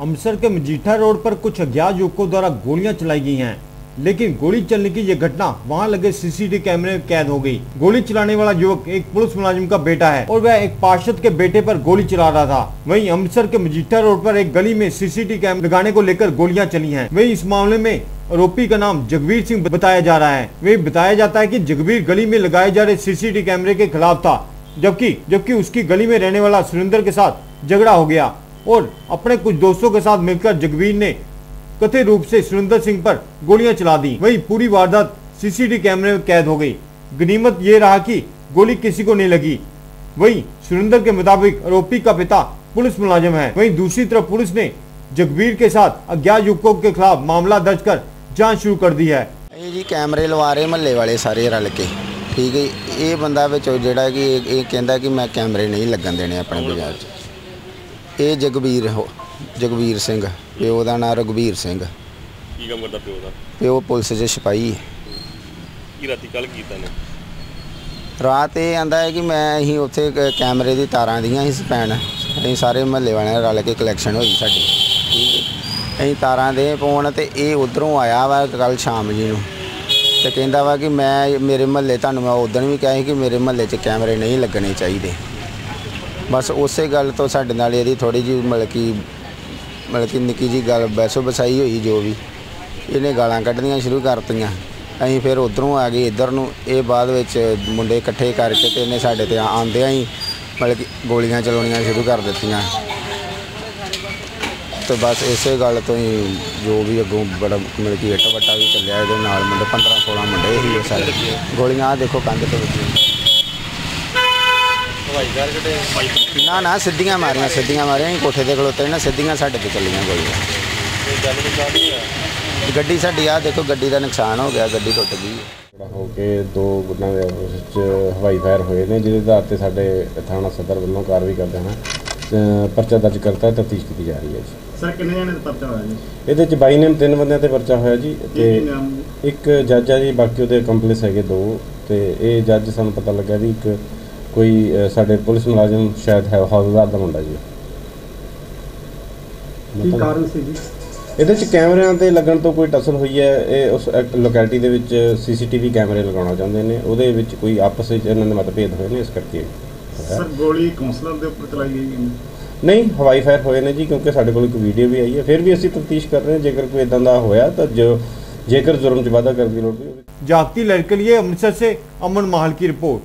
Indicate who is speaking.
Speaker 1: अमृतसर के मजीठा रोड पर कुछ अज्ञात युवकों द्वारा गोलियाँ चलाई गई हैं। लेकिन गोली चलने की यह घटना, वहाँ लगे सीसीटीवी कैमरे में कैद हो गई। गोली चलाने वाला युवक एक पुलिस मुलाजिम का बेटा है और वह एक पार्षद के बेटे पर गोली चला रहा था। वहीं अमृतसर के मजीठा रोड पर एक गली में सीसीटीवी कैमरे लगाने को लेकर गोलियाँ चली हैं। वहीं इस मामले में आरोपी का नाम जगवीर सिंह बताया जा रहा है। वही बताया जाता है की जगवीर गली में लगाए जा रहे सीसीटीवी कैमरे के खिलाफ था, जबकि जबकि उसकी गली में रहने वाला सुरेंद्र के साथ झगड़ा हो गया। और अपने कुछ दोस्तों के साथ मिलकर जगवीर ने कथित रूप से सुरेंद्र सिंह पर गोलियां चला दी वहीं पूरी वारदात सीसीटीवी कैमरे में कैद हो गई गनीमत ये रहा कि गोली किसी को नहीं लगी वहीं सुरेंद्र के मुताबिक आरोपी का पिता पुलिस मुलाजिम है वहीं दूसरी तरफ पुलिस ने जगवीर के साथ अज्ञात युवकों के खिलाफ मामला दर्ज कर जांच शुरू कर दी है
Speaker 2: ਇਹ ਜੀ ਕੈਮਰੇ ਲਵਾ ਰਹੇ ਮਹੱਲੇ ਵਾਲੇ ਸਾਰੇ ਰਲ ਕੇ ਠੀਕ ਹੈ ਜੀ। ਇਹ ਬੰਦਾ ਵਿੱਚ ਜਿਹੜਾ ਕਿ ਇਹ ਇਹ ਕਹਿੰਦਾ ਕਿ ਮੈਂ ਕੈਮਰੇ ਨਹੀਂ ਲੱਗਣ ਦੇਣੇ ਆਪਣੇ ਬਾਜ਼ਾਰ 'ਚ ਇਹ ਜਗਵੀਰ ਹੋ- ਜਗਵੀਰ ਸਿੰਘ ਪਿਓ ਦਾ ਨਾਂ ਰਘਵੀਰ ਸਿੰਘ।
Speaker 3: ਕੀ ਕੰਮ ਕਰਦਾ ਪਿਓ ਦਾ?
Speaker 2: ਪਿਓ ਪੁਲਿਸ 'ਚ ਸਿਪਾਹੀ ਹੈ।
Speaker 3: ਕੀ ਰਾਤੀ ਕੱਲ ਕੀਤਾ ਨੇ?
Speaker 2: ਰਾਤ ਇਹ ਆਂਦਾ ਹੈ ਕਿ ਮੈਂ ਅਸੀਂ ਉੱਥੇ ਕ- ਕੈਮਰੇ ਦੀ ਤਾਰਾਂ ਦੀਆਂ ਸੀ ਸਪੈਨ ਅਸੀਂ ਸਾਰੇ ਮਹੱਲੇ ਵਾਲਿਆਂ ਨਾਲ ਰਲ ਕੇ ਕਲੈਕਸ਼ਨ ਹੋਈ ਸਾਡੀ। ਠੀਕ ਹੈ। ਅਸੀਂ ਤਾਰਾਂ ਦੇ ਪਾਉਣ ਤੇ ਇਹ ਉਧਰੋਂ ਆਇਆ ਵਾ ਕੱਲ ਸ਼ਾਮ ਜੀ ਨੂੰ। ਤੇ ਕਹਿੰਦਾ ਵਾ ਕਿ ਮੈਂ ਮੇਰੇ ਮਹੱਲੇ ਤੁਹਾਨੂੰ ਮੈਂ ਉਦੋਂ ਵੀ ਕਿਹਾ ਸੀ ਕਿ ਮੇਰੇ ਮਹੱਲੇ 'ਚ ਕੈਮਰੇ ਨਹੀਂ ਲੱਗਣੇ ਚਾਹੀਦੇ। ਬਸ ਉਸੇ ਗੱਲ ਤੋਂ ਸਾਡੇ ਨਾਲ ਇਹਦੀ ਥੋੜੀ ਜਿਹੀ ਮਤਲਬ ਕਿ ਮਤਲਬ ਕਿ ਨਿੱਕੀ ਜੀ ਗੱਲ ਬੈਸੋ ਬਸਾਈ ਹੋਈ ਜੋ ਵੀ। ਇਹਨੇ ਗਾਲਾਂ ਕੱਢਣੀਆਂ ਸ਼ੁਰੂ ਕਰਤੀਆਂ। ਅਸੀਂ ਫਿਰ ਉਧਰੋਂ ਆ ਗਏ, ਇੱਧਰ ਨੂੰ। ਇਹ ਬਾਅਦ ਵਿੱਚ ਮੁੰਡੇ ਇਕੱਠੇ ਕਰਕੇ ਤੇ ਇਹਨੇ ਸਾਡੇ ਤੇ ਆਂਦਿਆਂ ਹੀ ਮਤਲਬ ਕਿ ਗੋਲੀਆਂ ਚਲਾਉਣੀਆਂ ਸ਼ੁਰੂ ਕਰ ਦਿੱਤੀਆਂ। ਤੇ ਬਸ ਇਸੇ ਗੱਲ ਤੋਂ ਹੀ ਜੋ ਵੀ ਅੱਗੋਂ ਬੜਾ ਮਤਲਬ ਕਿ ਇੱਟ ਵੱਟਾ ਵੀ ਚੱਲਿਆ, ਇਹਦੇ ਨਾਲ ਮੁੰਡੇ 15 16 ਮੁੰਡੇ ਹੀ ਸਾਰੇ। ਗੋਲੀਆਂ ਆ ਦੇਖੋ ਕੰਧ ਤੇ ਵੱਜੀਆਂ।
Speaker 3: ਕਿਤੇ?
Speaker 2: ਨਾ ਨਾ ਸਿੱਧੀਆਂ ਮਾਰੀਆਂ ਸਿੱਧੀਆਂ ਮਾਰੀਆਂ ਅਸੀਂ ਕੋਠੇ ਤੇ ਖਲੋਤੇ ਨਾ ਸਿੱਧੀਆਂ ਸਾਡੇ ਤੇ ਚੱਲੀਆਂ ਗੋਲੀਆਂ। ਗੱਡੀ ਸਾਡੀ ਆ ਦੇਖੋ ਗੱਡੀ ਦਾ ਨੁਕਸਾਨ ਹੋ ਗਿਆ ਗੱਡੀ ਟੁੱਟ ਗਈ।
Speaker 4: ਹੋ ਕੇ ਦੋ ਗੁੱਡਾਂ ਦੇ ਵਿੱਚ ਹਵਾਈ ਫਾਇਰ ਹੋਏ ਨੇ ਜਿਹਦੇ ਆਧਾਰ ਤੇ ਸਾਡੇ ਥਾਣਾ ਸਦਰ ਵੱਲੋਂ ਕਾਰਵਾਈ ਕਰਦੇ ਹਾਂ ਅ, ਪਰਚਾ ਦਰਜ ਕਰਤਾ ਤਫਤੀਸ਼ ਕੀਤੀ ਜਾ ਰਹੀ ਹੈ ਜੀ।
Speaker 5: ਸਰ ਕਿੰਨੇ ਜਣੇ ਦਾ ਪਰਚਾ ਹੋਇਆ ਜੀ?
Speaker 4: ਇਹਦੇ ਚ ਬਾਈ ਨੇ ਤਿੰਨ ਬੰਦਿਆਂ ਤੇ ਪਰਚਾ ਹੋਇਆ ਜੀ ਤੇ
Speaker 5: ਨਾਮ
Speaker 4: ਇੱਕ ਜੱਜ ਆ ਜੀ ਬਾਕੀ ਉਹਦੇ ਕੰਪਲੀਸ ਹੈਗੇ ਦੋ ਤੇ ਇਹ ਜੱਜ ਸਾਨੂੰ ਪਤਾ ਲੱਗਾ ਵੀ ਇੱਕ ਕੋਈ ਸਾਡੇ ਪੁਲਿਸ ਮੁਲਾਜ਼ਮ ਸ਼ਾਇਦ ਹੈ ਹੌਲਦਾਰ ਦਾ ਮੁੰਡਾ ਜੀ।
Speaker 5: ਕੀ ਕਾਰਨ ਸੀ ਜੀ?
Speaker 4: ਇਹਦੇ ਚ ਕੈਮਰਿਆਂ ਤੇ ਲੱਗਣ ਤੋਂ ਕੋਈ ਟਸਲ ਹੋਈ ਹੈ ਇਹ ਉਸ ਲੋਕੈਲਿਟੀ ਦੇ ਵਿੱਚ ਸੀਸੀਟੀਵੀ ਕੈਮਰੇ ਲਗਾਉਣਾ ਚਾਹੁੰਦੇ ਨੇ ਉਹਦੇ ਵਿੱਚ ਕੋਈ ਆਪਸ ਵਿੱਚ ਇਹਨਾਂ ਦੇ ਮਤਭੇਦ ਹੋਏ ਨੇ ਇਸ ਕਰਕੇ।
Speaker 5: ਸਰ ਗੋਲੀ ਕਾਉਂਸਲਰ ਦੇ ਉੱਪਰ ਚਲਾਈ ਗਈ ਹੈ
Speaker 4: ਨਹੀਂ? ਹਵਾਈ ਫਾਇਰ ਹੋਏ ਨੇ ਜੀ ਕਿਉਂਕਿ ਸਾਡੇ ਕੋਲ ਇੱਕ ਵੀਡੀਓ ਵੀ ਆਈ ਹੈ ਫਿਰ ਵੀ ਅਸੀਂ ਤਫਤੀਸ਼ ਕਰ ਰਹੇ ਹਾਂ ਜੇਕਰ ਕੋਈ ਇਦਾਂ ਦਾ ਹੋਇਆ ਤਾਂ ਜੋ ਜੇਕਰ ਜ਼ੁਰਮ 'ਚ ਵਾਧਾ ਕਰਦੀ ਲੋੜ
Speaker 1: ਵੀ ਜਾਗਤੀ ਲੜਕੇ ਲਈ ਅੰਮ੍ਰਿਤਸਰ ਸੇ ਅਮਨ ਮਾਹਲ ਕੀ ਰਿਪੋਰਟ।